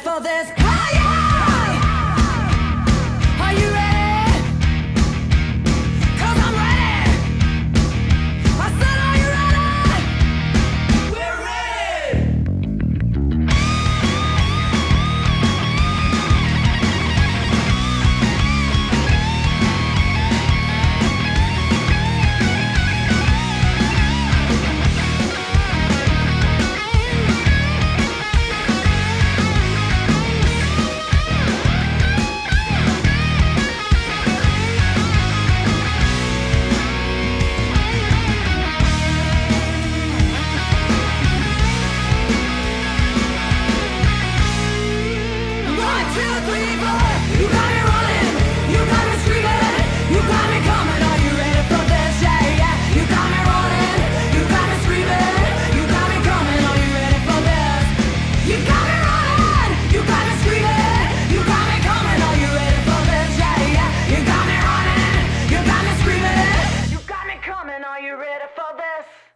for this. for this.